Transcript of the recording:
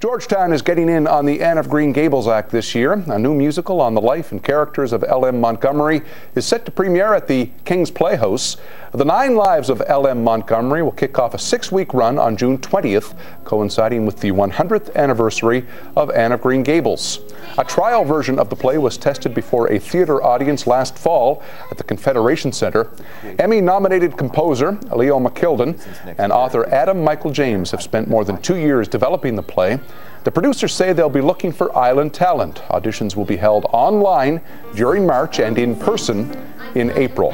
Georgetown is getting in on the Anne of Green Gables Act this year. A new musical on the life and characters of L.M. Montgomery is set to premiere at the King's Playhouse. The Nine Lives of L.M. Montgomery will kick off a six week run on June 20th, coinciding with the 100th anniversary of Anne of Green Gables. A trial version of the play was tested before a theater audience last fall at the Confederation Center. Emmy nominated composer Leo Marchildon and author Adam Michael James have spent more than two years developing the play. The producers say they'll be looking for island talent. Auditions will be held online during March and in person in April.